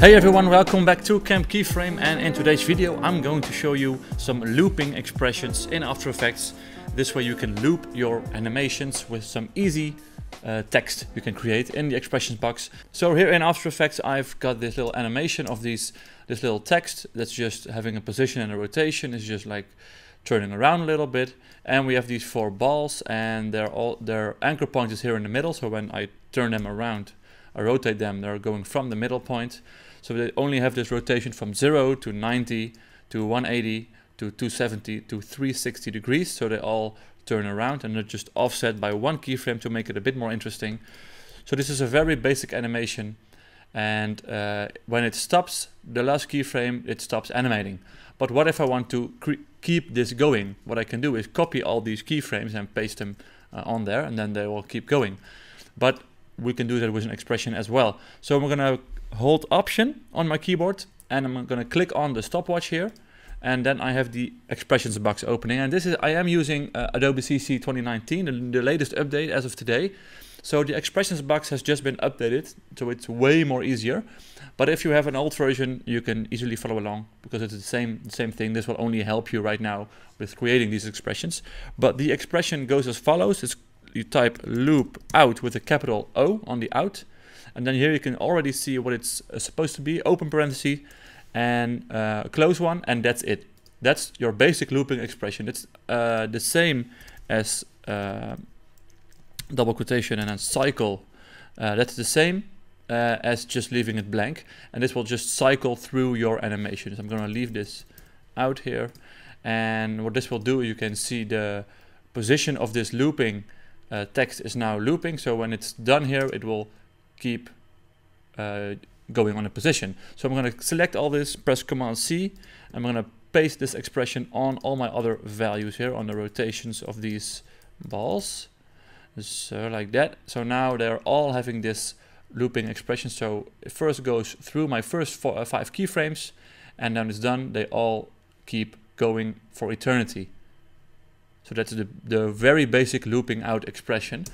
Hey everyone, welcome back to Camp Keyframe and in today's video I'm going to show you some looping expressions in After Effects. This way you can loop your animations with some easy uh, text you can create in the expressions box. So here in After Effects I've got this little animation of these this little text that's just having a position and a rotation. It's just like turning around a little bit and we have these four balls and they're all their anchor point is here in the middle so when I turn them around I rotate them they're going from the middle point so they only have this rotation from 0 to 90 to 180 to 270 to 360 degrees. So they all turn around and they're just offset by one keyframe to make it a bit more interesting. So this is a very basic animation. And uh, when it stops, the last keyframe, it stops animating. But what if I want to keep this going? What I can do is copy all these keyframes and paste them uh, on there and then they will keep going. But we can do that with an expression as well. So we're going to hold option on my keyboard and I'm going to click on the stopwatch here and then I have the expressions box opening. And this is I am using uh, Adobe CC 2019 the, the, latest update as of today. So the expressions box has just been updated so it's way more easier. But if you have an old version you can easily follow along because it's the same same thing. This will only help you right now with creating these expressions. But the expression goes as follows. It's you type loop out with a capital O on the out and then here you can already see what it's uh, supposed to be, open parenthesis and uh, close one, and that's it. That's your basic looping expression. It's uh, the same as uh, double quotation and then cycle. Uh, that's the same uh, as just leaving it blank. And this will just cycle through your animations. I'm going to leave this out here. And what this will do, you can see the position of this looping text is now looping. So when it's done here, it will keep uh, going on a position. So I'm going to select all this, press Command C. I'm going to paste this expression on all my other values here on the rotations of these balls. So like that. So now they're all having this looping expression. So it first goes through my first four, uh, five keyframes and then it's done. They all keep going for eternity. So that's the, the very basic looping out expression.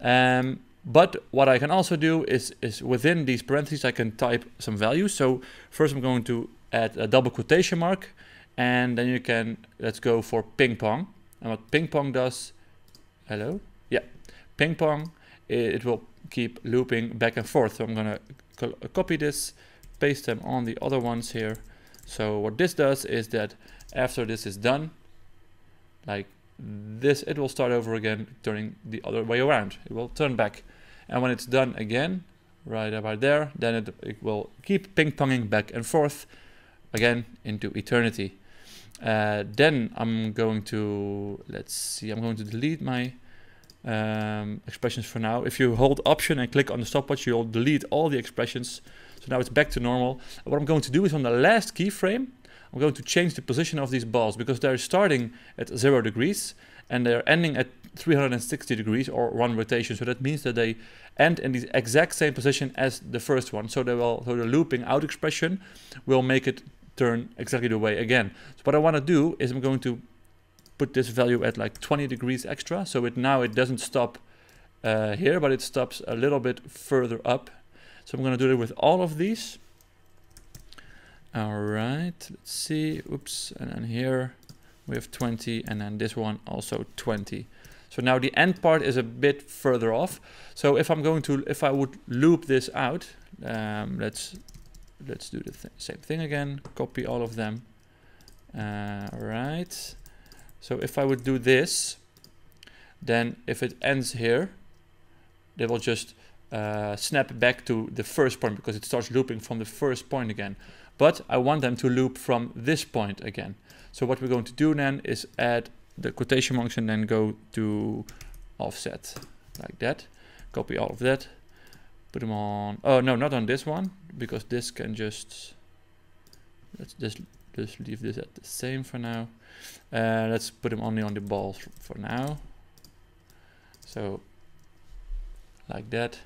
Um, but what I can also do is, is within these parentheses, I can type some values. So first I'm going to add a double quotation mark and then you can, let's go for ping pong. And what ping pong does, hello? Yeah, ping pong, it, will keep looping back and forth. So I'm gonna copy this, paste them on the other ones here. So what this does is that after this is done, like this, it will start over again, turning the other way around. It will turn back. And when it's done again, right about there, then it, it will keep ping-ponging back and forth again into eternity. Uh, then I'm going to, let's see, I'm going to delete my um, expressions for now. If you hold option and click on the stopwatch, you'll delete all the expressions. So now it's back to normal. What I'm going to do is on the last keyframe, I'm going to change the position of these balls because they're starting at zero degrees and they're ending at 360 degrees or one rotation. So that means that they end in the exact same position as the first one. So they will, so the looping out expression will make it turn exactly the way again. So what I want to do is I'm going to put this value at like 20 degrees extra. So it now it doesn't stop uh, here, but it stops a little bit further up. So I'm going to do it with all of these. All right, let's see. Oops, and then here we have 20 and then this one also 20. So now the end part is a bit further off. So if I'm going to, if I would loop this out, um, let's let's do the th same thing again. Copy all of them. Uh, right. So if I would do this, then if it ends here, they will just uh, snap back to the first point because it starts looping from the first point again. But I want them to loop from this point again. So what we're going to do then is add the quotation marks and then go to offset like that. Copy all of that. Put them on, oh no, not on this one, because this can just, let's just, just leave this at the same for now. Uh, let's put them only on the balls for now. So like that.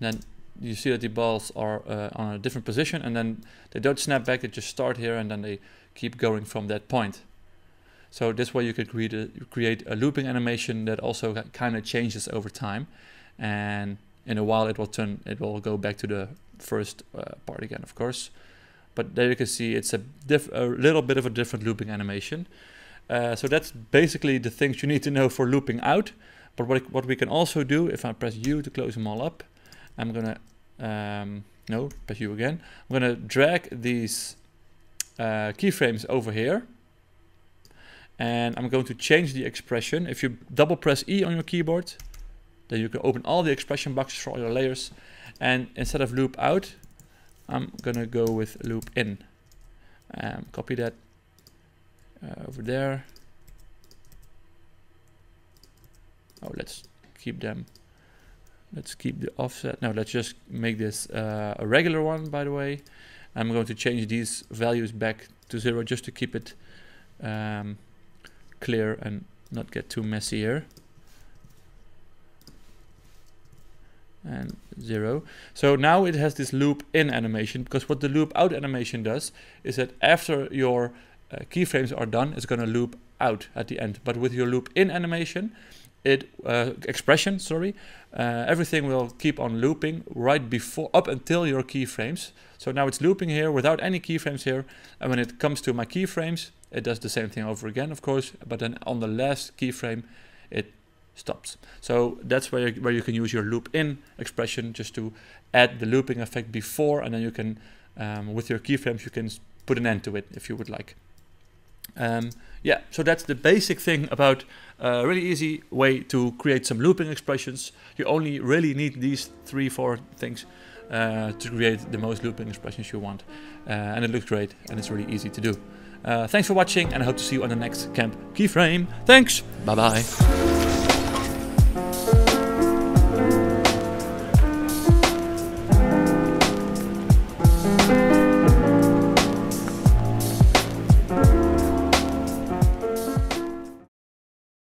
And then you see that the balls are uh, on a different position and then they don't snap back, they just start here and then they keep going from that point. So this way you could create a, create a looping animation that also kind of changes over time. And in a while it will turn, it will go back to the first uh, part again, of course. But there you can see it's a, a little bit of a different looping animation. Uh, so that's basically the things you need to know for looping out. But what, what we can also do, if I press U to close them all up, I'm gonna, um, no, press U again. I'm gonna drag these uh, keyframes over here. And I'm going to change the expression. If you double press E on your keyboard, then you can open all the expression boxes for all your layers. And instead of loop out, I'm gonna go with loop in. Um, copy that uh, over there. Oh, let's keep them. Let's keep the offset. No, let's just make this uh, a regular one, by the way. I'm going to change these values back to zero just to keep it um, clear and not get too messy here. and zero. So now it has this loop in animation because what the loop out animation does is that after your uh, keyframes are done, it's going to loop out at the end. But with your loop in animation, it uh, expression, sorry, uh, everything will keep on looping right before up until your keyframes. So now it's looping here without any keyframes here. And when it comes to my keyframes, it does the same thing over again, of course. But then on the last keyframe, it stops. So that's where you, where you can use your loop in expression just to add the looping effect before, and then you can, um, with your keyframes, you can put an end to it if you would like. Um, yeah, so that's the basic thing about a really easy way to create some looping expressions. You only really need these three, four things uh, to create the most looping expressions you want. Uh, and it looks great and it's really easy to do. Uh, thanks for watching and I hope to see you on the next camp keyframe. Thanks, bye bye.